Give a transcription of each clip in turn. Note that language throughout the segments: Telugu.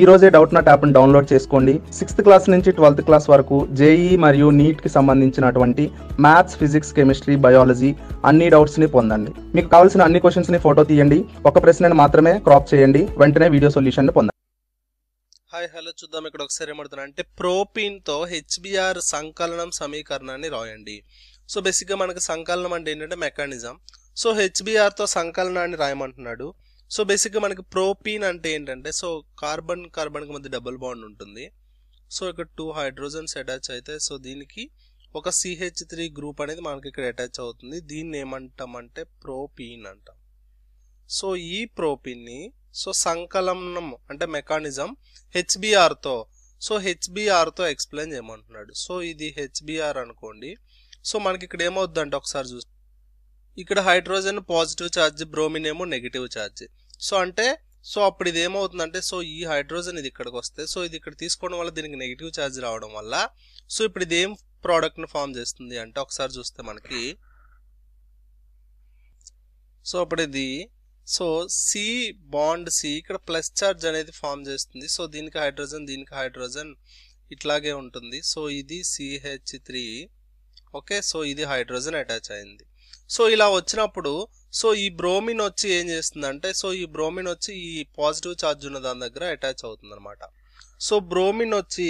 ఈ రోజే డౌట్ నాట్ యాప్ని డౌన్లోడ్ చేసుకోండి. సిక్స్త్ క్లాస్ నుంచి ట్వెల్త్ క్లాస్ వరకు జేఈ మరియు నీట్కి సంబంధించినటువంటి మ్యాథ్స్ ఫిజిక్స్ కెమిస్ట్రీ బయాలజీ అన్ని డౌట్స్ని పొందండి. మీకు కావాల్సిన అన్ని క్వశ్చన్స్ని ఫోటో తీయండి. ఒక ప్రశ్నను మాత్రమే క్రాప్ చేయండి. వెంటనే వీడియో సొల్యూషన్ పొందండి. హాయ్ హలో చూద్దాం. ఇక్కడ ఒకసారి ఏమడుతున్నా అంటే ప్రోపీన్తో హెచ్బిఆర్ సంకలనం సమీకరణాన్ని రాయండి. సో బేసిక్గా మనకి సంకలనం అంటే ఏంటంటే మెకానిజం. సో హెచ్బిఆర్తో సంకలనాన్ని రాయమంటున్నాడు. సో బేసిక్గా మనకి ప్రోపీన్ అంటే ఏంటంటే సో కార్బన్ కార్బన్కి మధ్య డబుల్ బాండ్ ఉంటుంది. సో ఇక్కడ టూ హైడ్రోజన్స్ అటాచ్ అవుతాయి సో దీనికి ఒక సిహెచ్ త్రీ గ్రూప్ అనేది మనకి ఇక్కడ అటాచ్ అవుతుంది. దీన్ని ఏమంటామంటే ప్రోపీన్ అంటాం. సో ఈ ప్రోపీన్ని సో సంకలనం అంటే మెకానిజం హెచ్బిఆర్తో సో హెచ్బిఆర్తో ఎక్స్ప్లెయిన్ చేయమంటున్నాడు. సో ఇది హెచ్బిఆర్ అనుకోండి. సో మనకి ఇక్కడ ఏమవుద్దంటే ఒకసారి చూస్తే ఇక్కడ హైడ్రోజన్ పాజిటివ్ ఛార్జ్ బ్రోమిన్ ఏమో నెగిటివ్ ఛార్జ్ సో అంటే సో అప్పుడు ఇది ఏమవుతుందంటే సో ఈ హైడ్రోజన్ ఇది ఇక్కడికి వస్తే సో ఇది ఇక్కడ తీసుకోవడం వల్ల దీనికి నెగిటివ్ ఛార్జ్ రావడం వల్ల సో ఇప్పుడు ఇది ఏం ప్రోడక్ట్ని ఫామ్ చేస్తుంది అంటే ఒకసారి చూస్తే మనకి సో అప్పుడు ఇది సో సి బాండ్ సి ఇక్కడ ప్లస్ చార్జ్ అనేది ఫామ్ చేస్తుంది సో దీనికి హైడ్రోజన్ దీనికి హైడ్రోజన్ ఇట్లాగే ఉంటుంది సో ఇది సిహెచ్ త్రీ ఓకే సో ఇది హైడ్రోజన్ అటాచ్ అయింది. సో ఇలా వచ్చినప్పుడు సో ఈ బ్రోమిన్ వచ్చి ఏం చేస్తుందంటే సో ఈ బ్రోమిన్ వచ్చి ఈ పాజిటివ్ ఛార్జ్ ఉన్న దాని దగ్గర అటాచ్ అవుతుంది అనమాట సో బ్రోమిన్ వచ్చి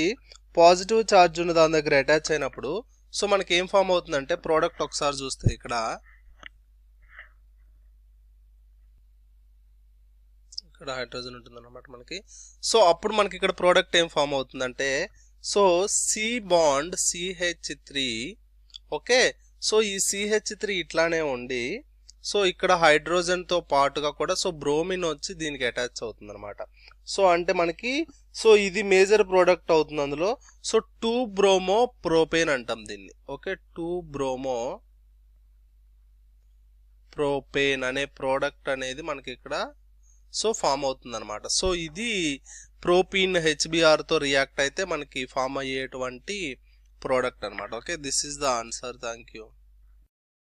పాజిటివ్ ఛార్జ్ ఉన్న దాని దగ్గర అటాచ్ అయినప్పుడు సో మనకి ఏం ఫామ్ అవుతుందంటే ప్రోడక్ట్ ఒకసారి చూస్తే ఇక్కడ. ఇక్కడ హైడ్రోజన్ ఉంటుంది అనమాట మనకి. సో అప్పుడు మనకి ఇక్కడ ప్రోడక్ట్ ఏం ఫామ్ అవుతుందంటే so C bond CH three okay so ఈ సిహెచ్ త్రీ ఇట్లానే ఉండి సో ఇక్కడ హైడ్రోజన్తో పాటుగా కూడా సో బ్రోమిన్ వచ్చి దీనికి అటాచ్ అవుతుంది అనమాట సో అంటే మనకి సో ఇది మేజర్ ప్రోడక్ట్ అవుతుంది అందులో. సో టూ బ్రోమో ప్రోపేన్ అంటాం దీన్ని. ఓకే? టూ బ్రోమో ప్రోపేన్ అనే ప్రోడక్ట్ అనేది మనకి ఇక్కడ సో ఫామ్ అవుతుంది అనమాట సో ఇది ప్రోపీన్ హెచ్బిఆర్తో రియాక్ట్ అయితే మనకి ఫామ్ అయ్యేటువంటి ప్రోడక్ట్ అనమాట okay? This is the answer. Thank you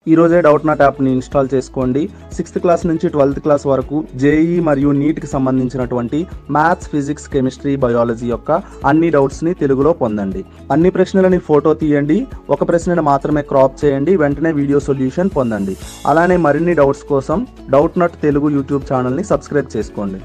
ఈ రోజే డౌట్ నాట్ యాప్ని ఇన్స్టాల్ చేసుకోండి. సిక్స్త్ క్లాస్ నుంచి ట్వెల్త్ క్లాస్ వరకు జేఈ మరియు నీట్కి సంబంధించినటువంటి మ్యాథ్స్ ఫిజిక్స్ కెమిస్ట్రీ బయాలజీ యొక్క అన్ని డౌట్స్ని తెలుగులో పొందండి. అన్ని ప్రశ్నలని ఫోటో తీయండి. ఒక ప్రశ్నను మాత్రమే క్రాప్ చేయండి. వెంటనే వీడియో సొల్యూషన్ పొందండి. అలానే మరిన్ని డౌట్స్ కోసం డౌట్ నాట్ తెలుగు యూట్యూబ్ ఛానల్ని సబ్స్క్రైబ్ చేసుకోండి.